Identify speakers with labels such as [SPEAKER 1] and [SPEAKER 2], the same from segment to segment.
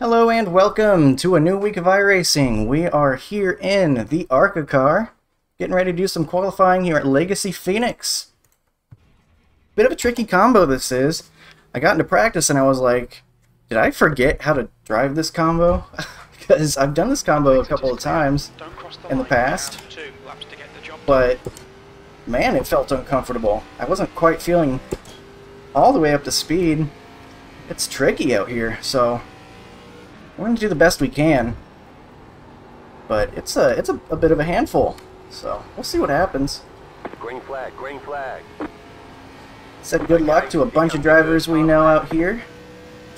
[SPEAKER 1] Hello and welcome to a new week of iRacing. We are here in the ARCA car, getting ready to do some qualifying here at Legacy Phoenix. Bit of a tricky combo this is. I got into practice and I was like, did I forget how to drive this combo? because I've done this combo a couple of times in the past, but man, it felt uncomfortable. I wasn't quite feeling all the way up to speed. It's tricky out here, so we're going to do the best we can. But it's a it's a, a bit of a handful, so we'll see what happens.
[SPEAKER 2] Green flag, green flag.
[SPEAKER 1] Said good luck to a bunch of drivers we know out here.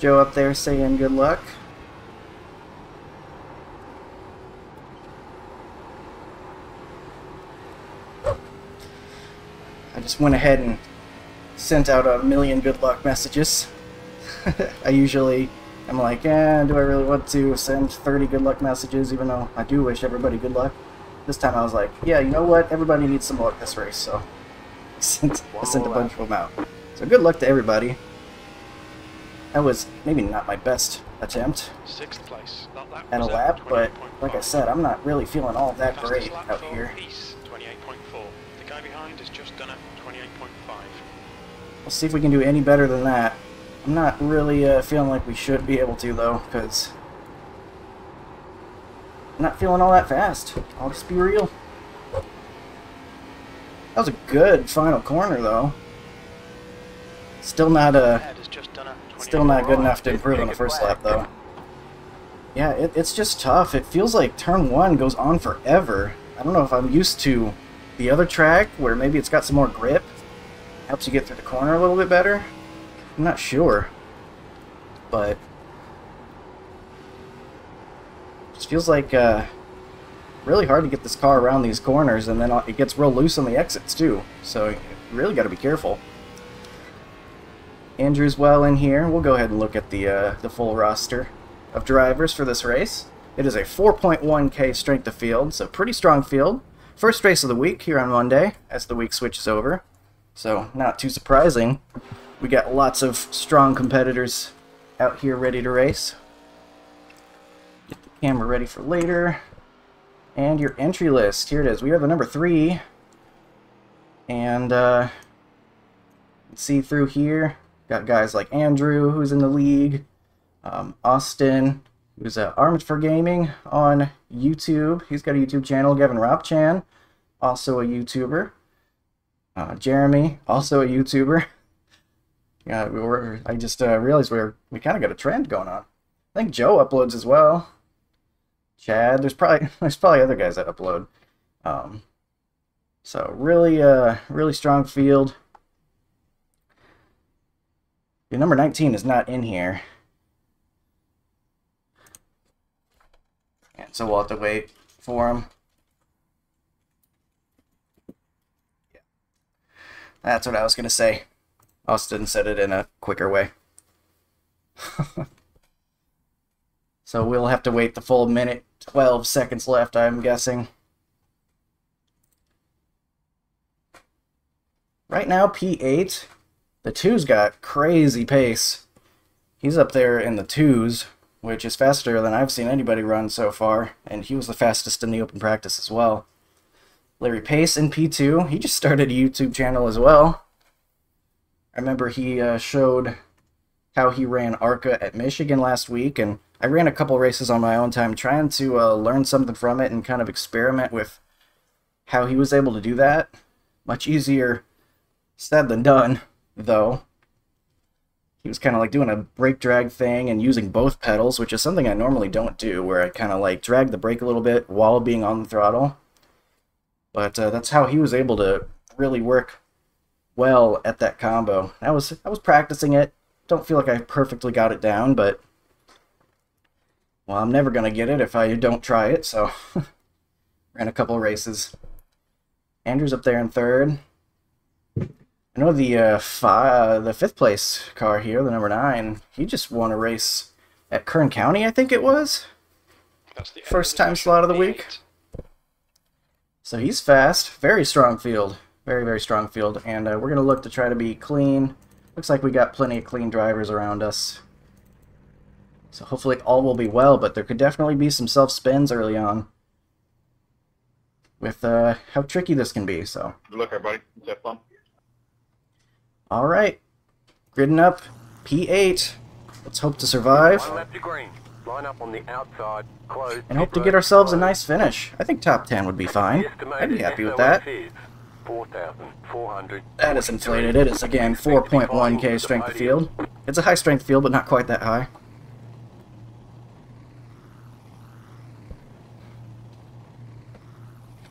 [SPEAKER 1] Joe up there saying good luck. I just went ahead and sent out a million good luck messages. I usually am like, eh, do I really want to send 30 good luck messages, even though I do wish everybody good luck. This time I was like, yeah, you know what? Everybody needs some luck this race, so I sent, I sent a bunch of them out. So good luck to everybody. That was maybe not my best attempt
[SPEAKER 3] Sixth place. That
[SPEAKER 1] at a lap, but like I said, I'm not really feeling all that great out here.
[SPEAKER 3] 28.4. The guy behind has just done it, 28.5.
[SPEAKER 1] We'll see if we can do any better than that. Not really uh, feeling like we should be able to, though, because not feeling all that fast. I'll just be real. That was a good final corner, though. Still not uh,
[SPEAKER 3] Ed has just done it,
[SPEAKER 1] still not good enough to improve on the first lap, though. Yeah, it, it's just tough. It feels like turn one goes on forever. I don't know if I'm used to the other track, where maybe it's got some more grip. Helps you get through the corner a little bit better. I'm not sure. But... Just feels like, uh... Really hard to get this car around these corners, and then it gets real loose on the exits, too. So, you really gotta be careful. Andrew's well in here. We'll go ahead and look at the uh, the full roster of drivers for this race. It is a 4.1k strength of field, so pretty strong field. First race of the week here on Monday, as the week switches over. So not too surprising. We got lots of strong competitors out here ready to race. Get the camera ready for later. And your entry list. Here it is. We are the number three. And uh, see through here. Got guys like Andrew, who's in the league, um, Austin, who's at Armed for Gaming on YouTube. He's got a YouTube channel. Gavin Ropchan, also a YouTuber. Uh, Jeremy, also a YouTuber. Yeah, we were, I just uh, realized we are we kind of got a trend going on. I think Joe uploads as well. Chad, there's probably there's probably other guys that upload. Um, so really, uh, really strong field. Your number 19 is not in here. And so we'll have to wait for him. Yeah. That's what I was going to say. Austin said it in a quicker way. so we'll have to wait the full minute, 12 seconds left, I'm guessing. Right now, P8 the two's got crazy pace. He's up there in the twos, which is faster than I've seen anybody run so far, and he was the fastest in the open practice as well. Larry Pace in P2, he just started a YouTube channel as well. I remember he uh, showed how he ran ARCA at Michigan last week, and I ran a couple races on my own time trying to uh, learn something from it and kind of experiment with how he was able to do that. Much easier said than done though. He was kind of like doing a brake drag thing and using both pedals, which is something I normally don't do, where I kind of like drag the brake a little bit while being on the throttle. But uh, that's how he was able to really work well at that combo. I was I was practicing it. Don't feel like I perfectly got it down, but well, I'm never gonna get it if I don't try it. So ran a couple races. Andrew's up there in third. I know the uh, fi- uh, the fifth place car here, the number nine. He just won a race at Kern County, I think it was.
[SPEAKER 3] That's the
[SPEAKER 1] First time slot of the week. So he's fast, very strong field, very very strong field, and uh, we're gonna look to try to be clean. Looks like we got plenty of clean drivers around us. So hopefully all will be well, but there could definitely be some self-spins early on. With uh, how tricky this can be, so.
[SPEAKER 4] Good luck, everybody. Have fun.
[SPEAKER 1] Alright. Gridding up. P8. Let's hope to survive.
[SPEAKER 2] To. Line up on the outside. Close.
[SPEAKER 1] And hope to get ourselves a nice finish. I think top 10 would be fine. I'd be happy with
[SPEAKER 2] SOS
[SPEAKER 1] that.
[SPEAKER 2] Is 4,400.
[SPEAKER 1] That is inflated. It is, again, 4.1k strength of field. It's a high strength field, but not quite that high.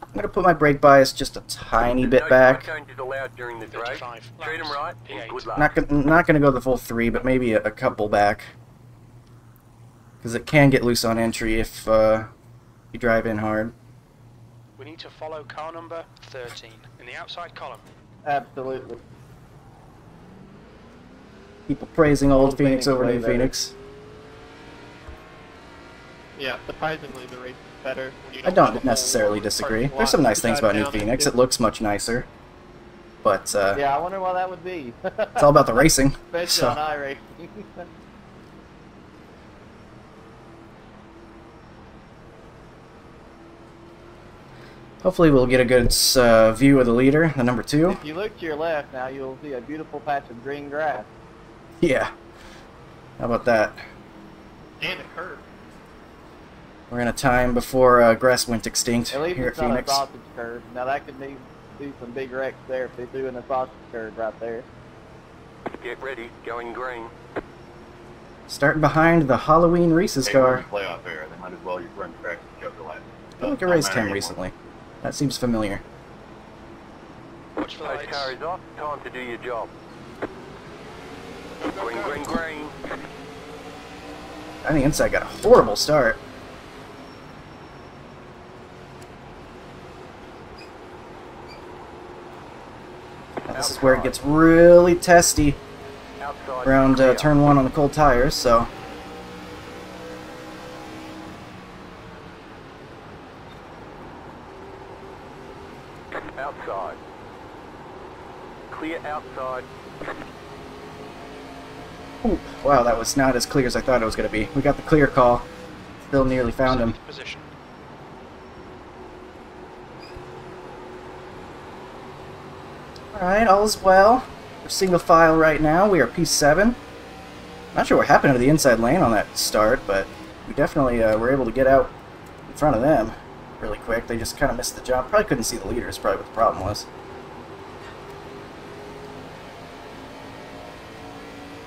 [SPEAKER 1] I'm going to put my brake bias just a tiny bit back.
[SPEAKER 2] changes allowed during the race.
[SPEAKER 3] 35
[SPEAKER 2] Treat 'em right.
[SPEAKER 3] P8.
[SPEAKER 2] and Good luck.
[SPEAKER 1] Not gonna, not gonna go the full three, but maybe a, a couple back. Because it can get loose on entry if uh, you drive in hard.
[SPEAKER 3] We need to follow car number 13 in the outside column.
[SPEAKER 5] Absolutely.
[SPEAKER 1] People praising old
[SPEAKER 5] Old
[SPEAKER 1] Phoenix
[SPEAKER 5] Phoenix
[SPEAKER 1] over new. Phoenix.
[SPEAKER 6] Yeah, surprisingly the race is better. When you
[SPEAKER 1] I
[SPEAKER 6] have a
[SPEAKER 1] don't necessarily disagree. There's some nice things about New Phoenix. It looks much nicer. But uh,
[SPEAKER 5] Yeah, I wonder why that would be.
[SPEAKER 1] it's all about the racing.
[SPEAKER 5] Especially
[SPEAKER 1] So,
[SPEAKER 5] on iRacing.
[SPEAKER 1] hopefully we'll get a good uh, view of the leader, the number two.
[SPEAKER 5] if you look to your left now, you'll see a beautiful patch of green grass.
[SPEAKER 1] Yeah. How about that?
[SPEAKER 6] And a curve.
[SPEAKER 1] We're in a time before uh, grass went extinct
[SPEAKER 5] At least
[SPEAKER 1] here at
[SPEAKER 5] it's not
[SPEAKER 1] Phoenix.
[SPEAKER 5] a sausage curve. Now that could be do some big wrecks there if they're doing a sausage curve right there.
[SPEAKER 2] Get ready. Going green.
[SPEAKER 1] Starting behind the Halloween Reese's
[SPEAKER 4] Hey,
[SPEAKER 1] car.
[SPEAKER 4] the playoff era. They might as well you run track with Chevrolet.
[SPEAKER 1] I feel like I raced him recently. That seems familiar.
[SPEAKER 3] Watch for the
[SPEAKER 2] Those
[SPEAKER 3] lights.
[SPEAKER 2] car is off. Time to do your job.
[SPEAKER 3] Go, go,
[SPEAKER 2] Green, green, green.
[SPEAKER 1] I think Inside got a horrible start. Now, this is where it gets really testy around uh, turn one on the cold tires, so
[SPEAKER 2] Outside. Clear outside.
[SPEAKER 1] Ooh, wow, that was not as clear as I thought it was going to be. We got the clear call. Still nearly found him.
[SPEAKER 3] Position.
[SPEAKER 1] Alright, all is well. We're single file right now. We are P7. Not sure what happened to the inside lane on that start, but we definitely uh, were able to get out in front of them really quick. They just kind of missed the job. Probably couldn't see the leaders, probably what the problem was.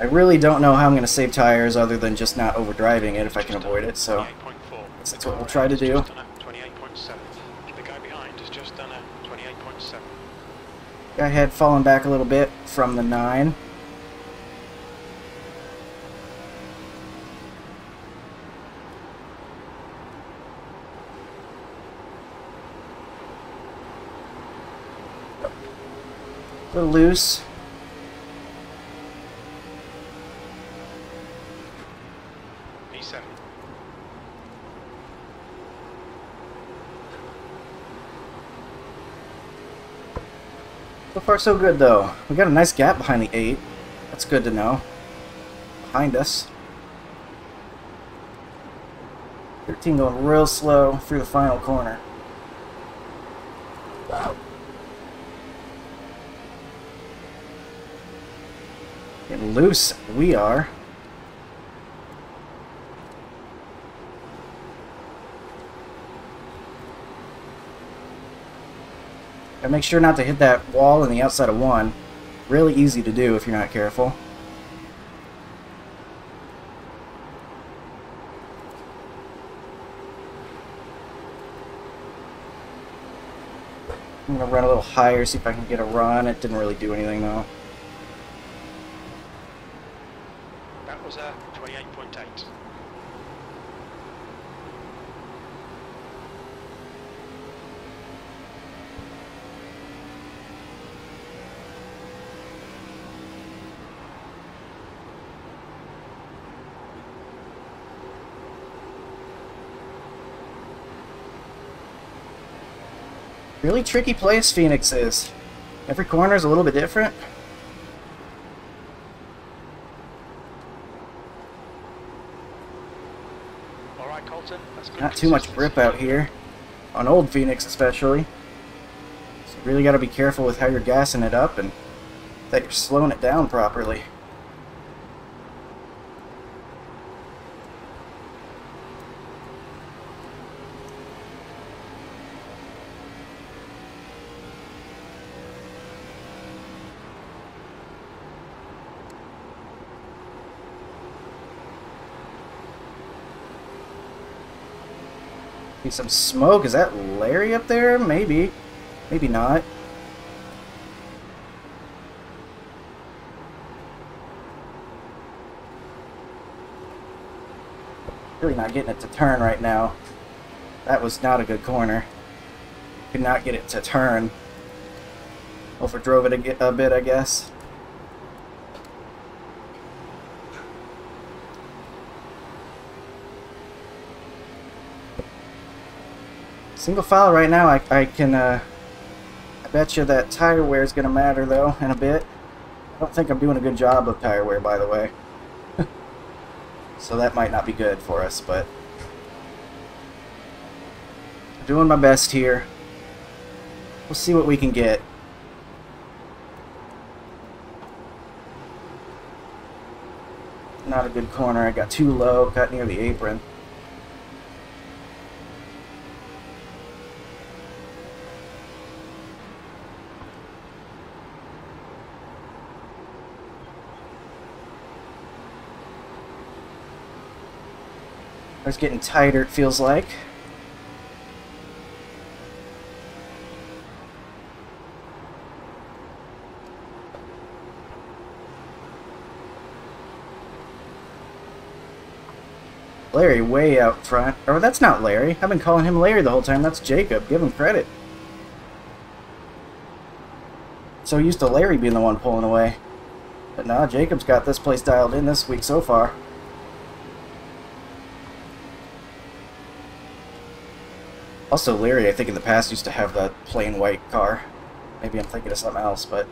[SPEAKER 1] I really don't know how I'm going to save tires other than just not overdriving it if I can avoid it, so that's what we'll try to do.
[SPEAKER 3] has just done a 28.7. The guy behind has just done a 28.7.
[SPEAKER 1] Guy had fallen back a little bit from the 9. A little loose.
[SPEAKER 3] P7.
[SPEAKER 1] So far so good though. We got a nice gap behind the 8. That's good to know. Behind us. 13 going real slow through the final corner. Getting loose, we are. Gotta make sure not to hit that wall on the outside of one. Really easy to do if you're not careful. I'm gonna run a little higher, see if I can get a run. It didn't really do anything though.
[SPEAKER 3] That was a 28.8.
[SPEAKER 1] Really tricky place Phoenix is. Every corner is a little bit different.
[SPEAKER 3] All right, Colton. That's good
[SPEAKER 1] Not too much grip out here. On old Phoenix especially. So you really got to be careful with how you're gassing it up and that you're slowing it down properly. See some smoke. Is that Larry up there? Maybe. Maybe not. Really not getting it to turn right now. That was not a good corner. Could not get it to turn. Overdrove it a, a bit, I guess. Single file right now, I, I can, uh, I bet you that tire wear is going to matter, though, in a bit. I don't think I'm doing a good job of tire wear, by the way. so that might not be good for us, but... I'm doing my best here. We'll see what we can get. Not a good corner. I got too low, got near the apron. It's getting tighter, it feels like. Larry way out front. Or that's not Larry. I've been calling him Larry the whole time. That's Jacob. Give him credit. So used to Larry being the one pulling away. But now Jacob's got this place dialed in this week so far. Also, Larry, I think in the past used to have that plain white car. Maybe I'm thinking of something else, but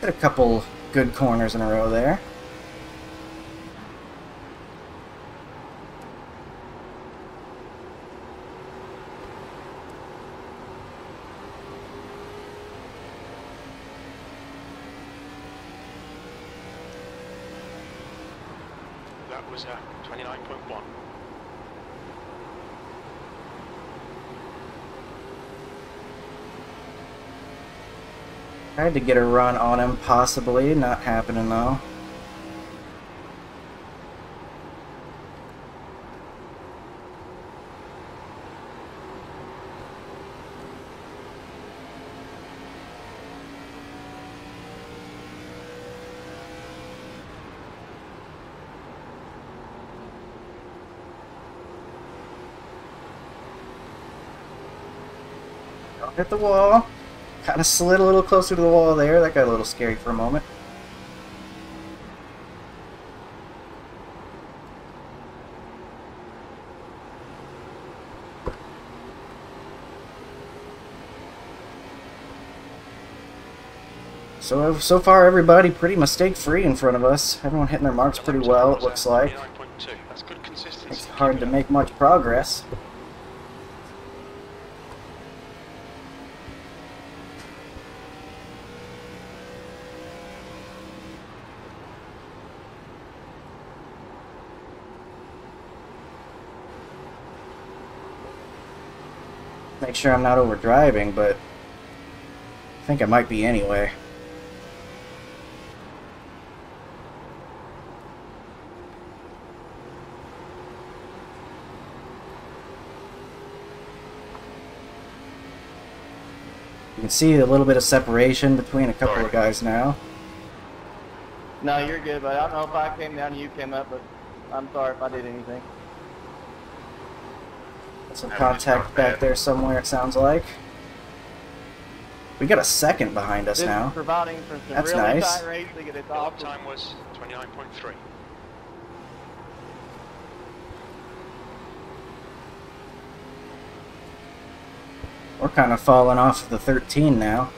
[SPEAKER 1] Got a couple good corners in a row there.
[SPEAKER 3] That was uh, 29.1.
[SPEAKER 1] Tried to get a run on him, possibly. Not happening, though. Hit the wall. Kind of slid a little closer to the wall there. That got a little scary for a moment. So so far, everybody pretty mistake-free in front of us. Everyone hitting their marks pretty well. It looks like
[SPEAKER 3] 29.2. That's good consistency.
[SPEAKER 1] it's hard to make much progress. Sure I'm not over driving, but I think I might be anyway. You can see a little bit of separation between a couple of guys now.
[SPEAKER 5] No, you're good, but I don't know if I came down and you came up, but I'm sorry if I did anything.
[SPEAKER 1] Some contact back there somewhere, it sounds like. We got a second behind us now.
[SPEAKER 5] is providing for some
[SPEAKER 1] That's
[SPEAKER 5] really
[SPEAKER 1] nice.
[SPEAKER 5] tight racing, and it's
[SPEAKER 3] The lap
[SPEAKER 5] awesome.
[SPEAKER 3] time was 29.3.
[SPEAKER 1] We're kind of falling off the 13 now.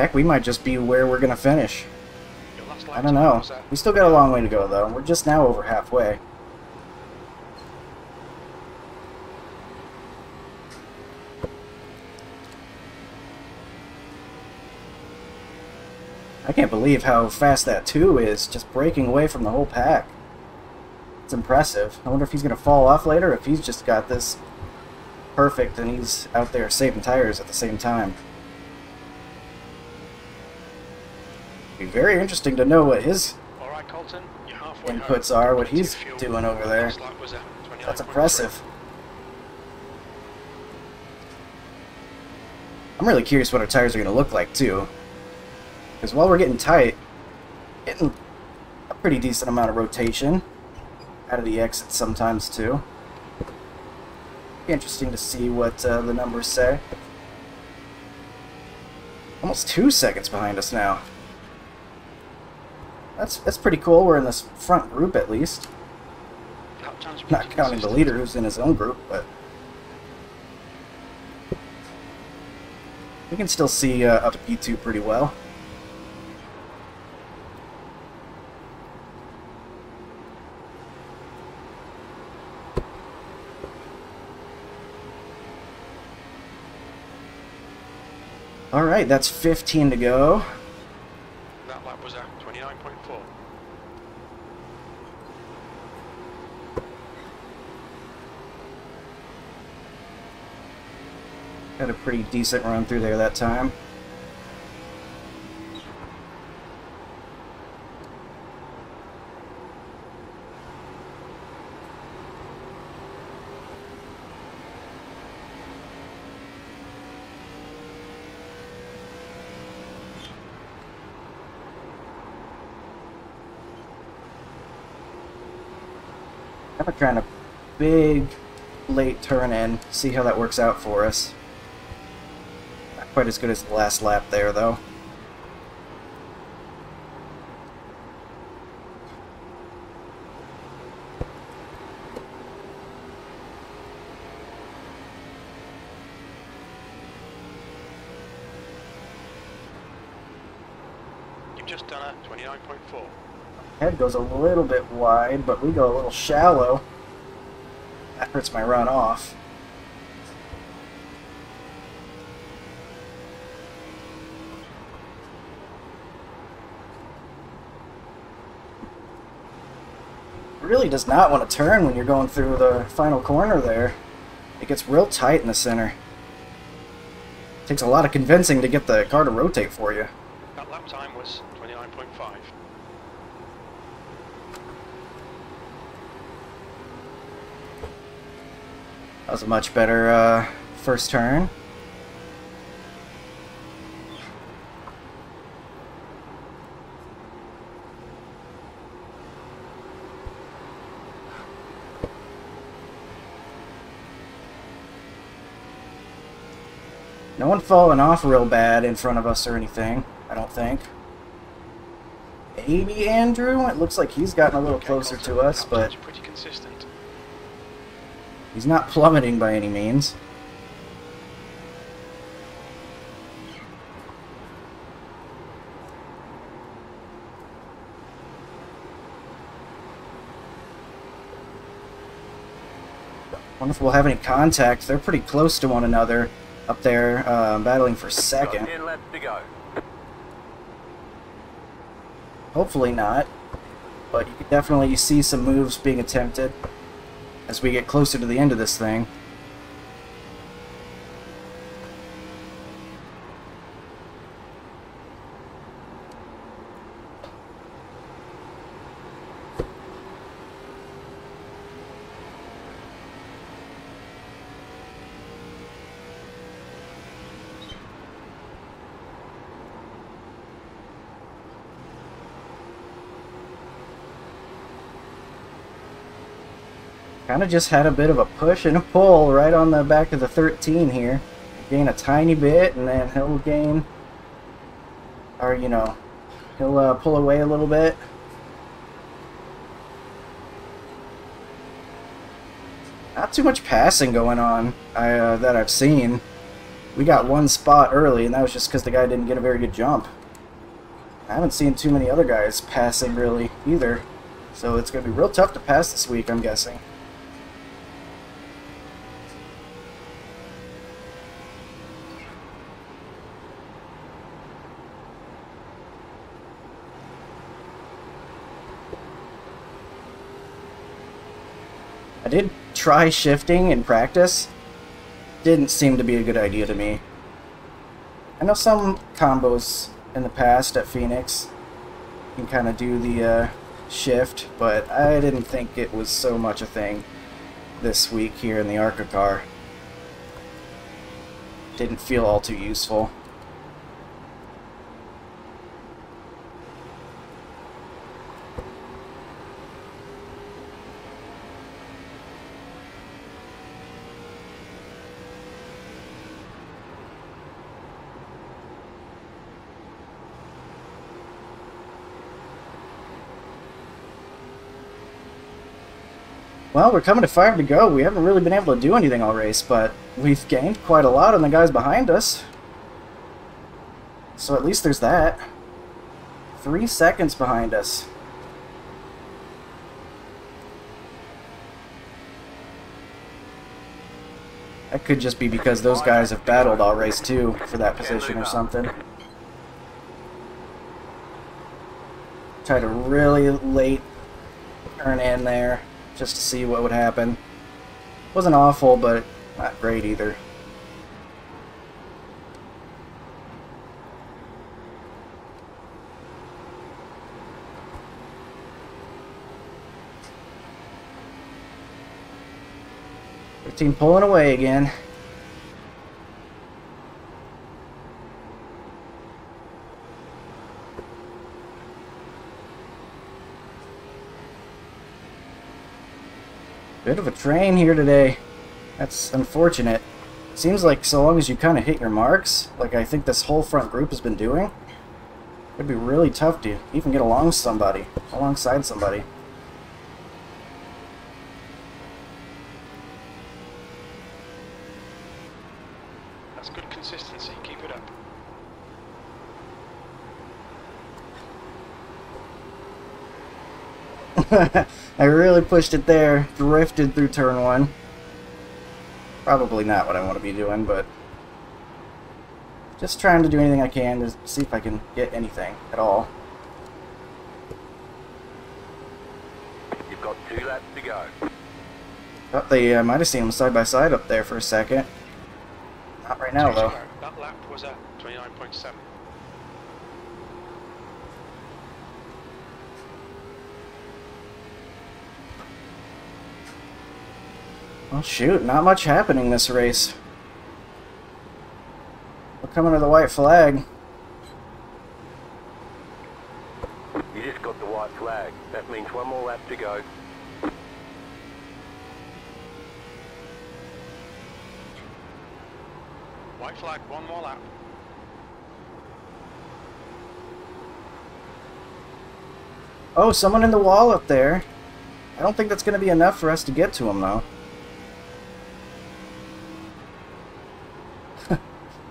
[SPEAKER 1] Heck, we might just be where we're gonna finish.
[SPEAKER 3] Your last lap
[SPEAKER 1] I don't know. We still got a long way to go, though. We're just now over halfway. I can't believe how fast that 2 is, just breaking away from the whole pack. It's impressive. I wonder if he's going to fall off later, if he's just got this perfect and he's out there saving tires at the same time. Be very interesting to know what his
[SPEAKER 3] All right, Colton, you're halfway home.
[SPEAKER 1] inputs are, what he's doing over there.
[SPEAKER 3] Last lap was,
[SPEAKER 1] That's impressive. I'm really curious what our tires are going to look like, too. Because while we're getting tight, getting a pretty decent amount of rotation out of the exits sometimes, too. Be interesting to see what uh, the numbers say. Almost two seconds behind us now. That's, that's pretty cool. We're in this front group, at least. Not counting the leader who's in his own group, but we can still see uh, up to P2 pretty well. All right, that's 15 to go.
[SPEAKER 3] That lap was uh, 29.4.
[SPEAKER 1] Had a pretty decent run through there that time. We're trying a big late turn in, see how that works out for us. Not quite as good as the last lap there, though.
[SPEAKER 3] You've just done a 29.4.
[SPEAKER 1] Head goes a little bit wide, but we go a little shallow. That hurts my run off. Really does not want to turn when you're going through the final corner there. It gets real tight in the center. Takes a lot of convincing to get the car to rotate for you.
[SPEAKER 3] That lap time was 29.5.
[SPEAKER 1] That was a much better uh, first turn. No one falling off real bad in front of us or anything, I don't think. Maybe Andrew? It looks like he's gotten a little closer to us, but
[SPEAKER 3] pretty consistent.
[SPEAKER 1] he's not plummeting by any means. Wonder if we'll have any contact. They're pretty close to one another up there, uh, battling for second.
[SPEAKER 2] 10 laps to go.
[SPEAKER 1] Hopefully not. But you can definitely see some moves being attempted as we get closer to the end of this thing. Kind of just had a bit of a push and a pull right on the back of the 13 here. Gain a tiny bit, and then he'll gain, or you know, he'll uh, pull away a little bit. Not too much passing going on I, uh, that I've seen. we got one spot early, and that was just because the guy didn't get a very good jump. I haven't seen too many other guys passing really either. So it's going to be real tough to pass this week, I'm guessing. Did try shifting in practice. Didn't seem to be a good idea to me. I know some combos in the past at Phoenix can kind of do the uh, shift, but I didn't think it was so much a thing this week here in the ARCA car. Didn't feel all too useful. Well, we're coming to five to go. We haven't really been able to do anything all race, but we've gained quite a lot on the guys behind us. So at least there's that. Three seconds behind us. That could just be because those guys have battled all race too for that position or something. Tried a really late turn in there just to see what would happen. Wasn't awful, but not great either. Thirteen pulling away again. Bit of a train here today. That's unfortunate. Seems like so long as you kind of hit your marks, like I think this whole front group has been doing, it'd be really tough to even get along with somebody, alongside somebody.
[SPEAKER 3] That's good consistency. Keep it up.
[SPEAKER 1] I really pushed it there, drifted through turn one. Probably not what I want to be doing, but just trying to do anything I can to see if I can get anything at all.
[SPEAKER 2] You've got two laps to go.
[SPEAKER 1] Thought they uh, might have seen them side by side up there for a second. Not right now, though.
[SPEAKER 3] That lap was at 29.7.
[SPEAKER 1] Well, shoot, not much happening this race. We're coming to the white flag.
[SPEAKER 2] You just got the white flag. That means one more lap to go.
[SPEAKER 3] White flag, one more lap.
[SPEAKER 1] Oh, someone in the wall up there. I don't think that's going to be enough for us to get to him, though.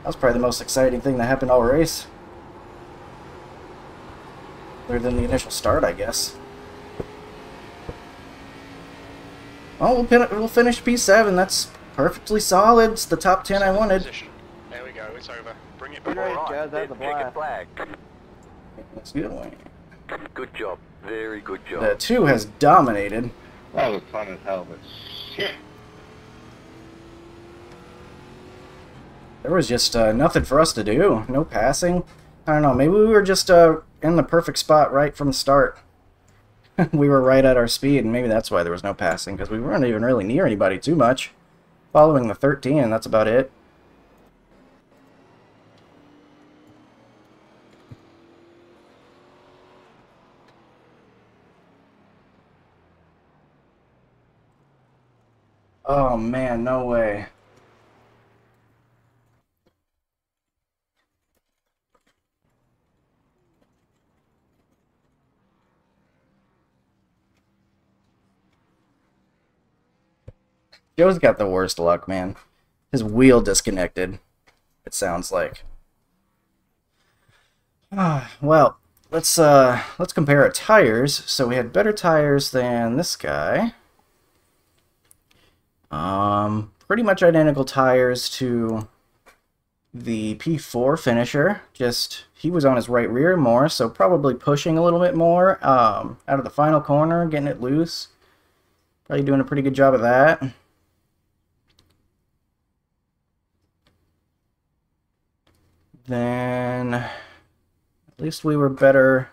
[SPEAKER 1] Was probably the most exciting thing that happened all race. Other than the initial start, I guess. Oh, we'll, pin we'll finish P7. That's perfectly solid. It's the top 10 I wanted.
[SPEAKER 3] There we go. It's over. Bring it
[SPEAKER 5] Good
[SPEAKER 3] back.
[SPEAKER 5] race, guys. That
[SPEAKER 2] right,
[SPEAKER 5] was a
[SPEAKER 2] then flag.
[SPEAKER 1] That's a good one.
[SPEAKER 2] Good job. Very good job.
[SPEAKER 1] The 2 has dominated.
[SPEAKER 4] That was fun as hell, but shit.
[SPEAKER 1] There was just uh, nothing for us to do. No passing. I don't know. Maybe we were just uh, in the perfect spot right from the start. we were right at our speed, and maybe that's why there was no passing, because we weren't even really near anybody too much. Following the 13, that's about it. Oh man, no way. Joe's got the worst luck, man. His wheel disconnected. it sounds like. Ah, well, let's uh let's compare our tires. So we had better tires than this guy. Um, pretty much identical tires to the P4 finisher. Just he was on his right rear more, so probably pushing a little bit more um, out of the final corner, getting it loose. Probably doing a pretty good job of that. Then, at least we were better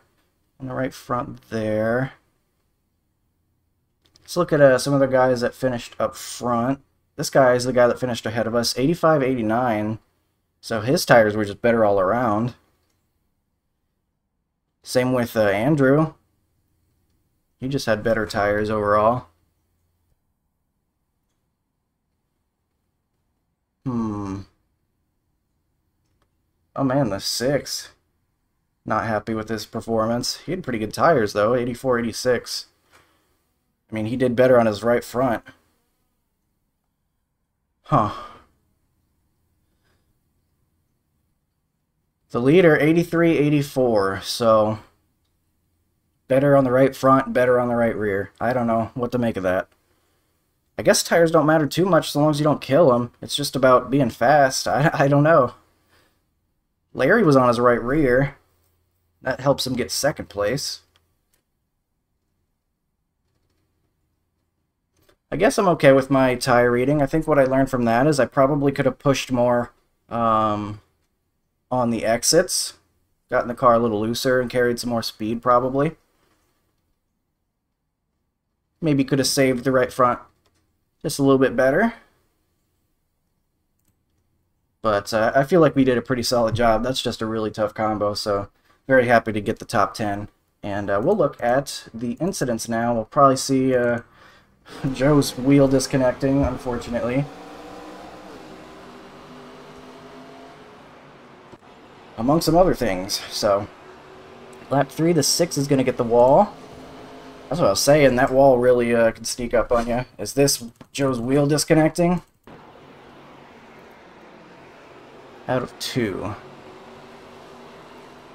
[SPEAKER 1] on the right front there. Let's look at uh, some other guys that finished up front. This guy is the guy that finished ahead of us, 85-89. So his tires were just better all around. Same with uh, Andrew. He just had better tires overall. Hmm. Oh man, the 6. Not happy with his performance. He had pretty good tires though, 84, 86. I mean, he did better on his right front. Huh. The leader, 83-84, so better on the right front, better on the right rear. I don't know what to make of that. I guess tires don't matter too much so long as you don't kill them. It's just about being fast. I, I don't know. Larry was on his right rear. That helps him get second place. I guess I'm okay with my tire reading. I think what I learned from that is I probably could have pushed more um, on the exits. Gotten the car a little looser and carried some more speed, probably. Maybe could have saved the right front just a little bit better. But uh, I feel like we did a pretty solid job. That's just a really tough combo, so very happy to get the top 10. And uh, we'll look at the incidents now. We'll probably see uh, Joe's wheel disconnecting, unfortunately. Among some other things, so... Lap 3, the 6 is going to get the wall. That's what I was saying, that wall really uh, can sneak up on you. Is this Joe's wheel disconnecting? Out of 2.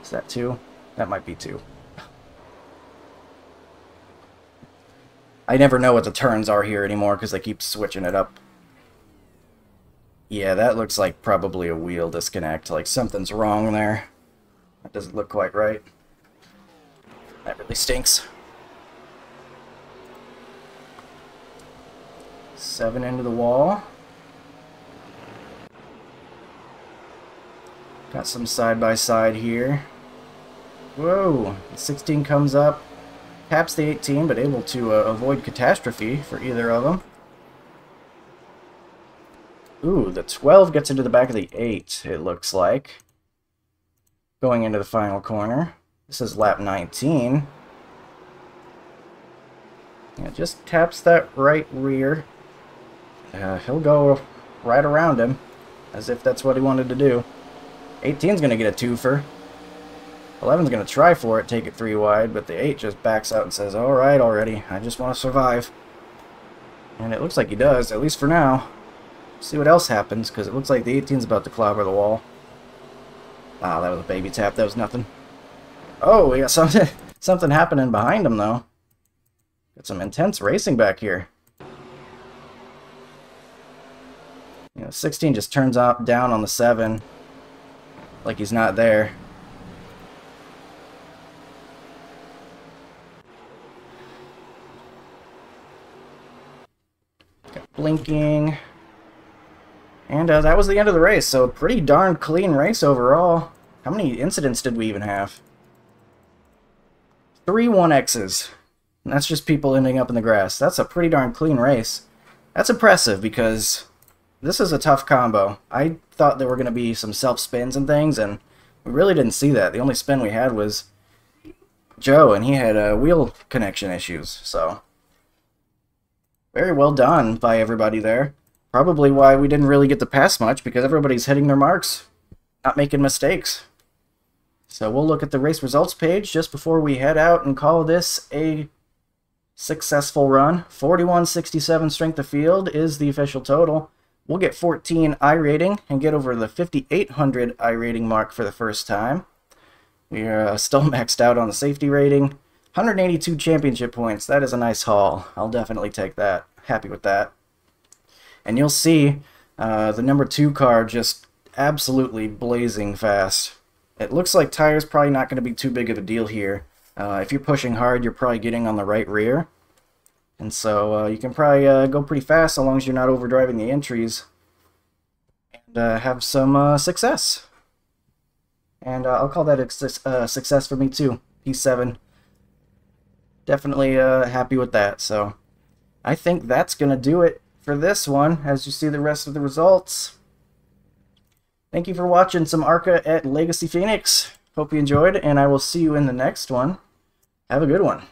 [SPEAKER 1] Is that 2? That might be 2. I never know what the turns are here anymore because they keep switching it up. Yeah, that looks like probably a wheel disconnect. Like something's wrong there. That doesn't look quite right. That really stinks. Seven into the wall. Got some side-by-side -side here. Whoa, 16 comes up. Taps the 18, but able to uh, avoid catastrophe for either of them. Ooh, the 12 gets into the back of the 8, it looks like. Going into the final corner. This is lap 19. Yeah, just taps that right rear. Uh, he'll go right around him, as if that's what he wanted to do. 18's going to get a twofer. 11's going to try for it, take it three wide, but the 8 just backs out and says, Alright already, I just want to survive. And it looks like he does, at least for now. See what else happens, because it looks like the 18's about to clobber the wall. Ah, that was a baby tap, that was nothing. Oh, we got something, something happening behind him, though. Got some intense racing back here. You know, 16 just turns out down on the 7, like he's not there. blinking. And uh, that was the end of the race, so pretty darn clean race overall. How many incidents did we even have? Three 1Xs. And that's just people ending up in the grass. That's a pretty darn clean race. That's impressive because this is a tough combo. I thought there were going to be some self-spins and things, and we really didn't see that. The only spin we had was Joe, and he had uh, wheel connection issues, so... Very well done by everybody there. Probably why we didn't really get to pass much, because everybody's hitting their marks, not making mistakes. So we'll look at the race results page just before we head out and call this a successful run. 41.67 strength of field is the official total. We'll get 14 iRating and get over the 5800 iRating mark for the first time. We're uh, still maxed out on the safety rating. 182 championship points. That is a nice haul. I'll definitely take that. Happy with that. And you'll see uh, the number two car just absolutely blazing fast. It looks like tires probably not going to be too big of a deal here. Uh, if you're pushing hard, you're probably getting on the right rear. And so uh, you can probably uh, go pretty fast as long as you're not overdriving the entries. And uh, have some uh, success. And uh, I'll call that a success for me too. P7 definitely uh, happy with that. So I think that's going to do it for this one as you see the rest of the results. Thank you for watching some ARCA at Legacy Phoenix. Hope you enjoyed, and I will see you in the next one. Have a good one.